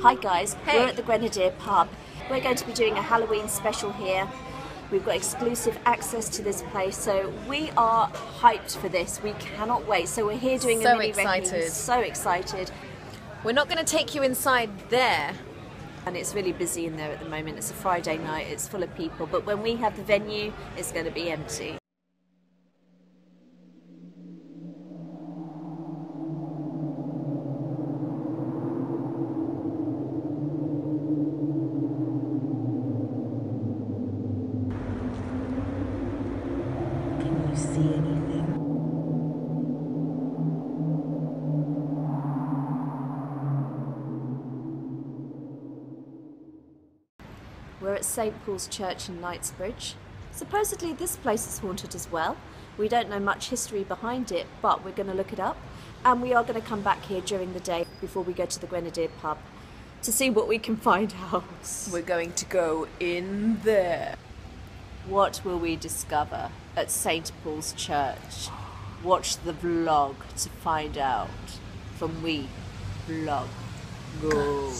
Hi guys, Hey. we're at the Grenadier pub. We're going to be doing a Halloween special here. We've got exclusive access to this place, so we are hyped for this. We cannot wait. So we're here doing So a mini excited. So excited. We're not going to take you inside there. And it's really busy in there at the moment. It's a Friday night, it's full of people. But when we have the venue, it's going to be empty. See anything? We're at St Paul's Church in Knightsbridge. Supposedly, this place is haunted as well. We don't know much history behind it, but we're going to look it up. And we are going to come back here during the day before we go to the Grenadier pub to see what we can find out. We're going to go in there. What will we discover at St Paul's Church? Watch the vlog to find out from we vlog. Go.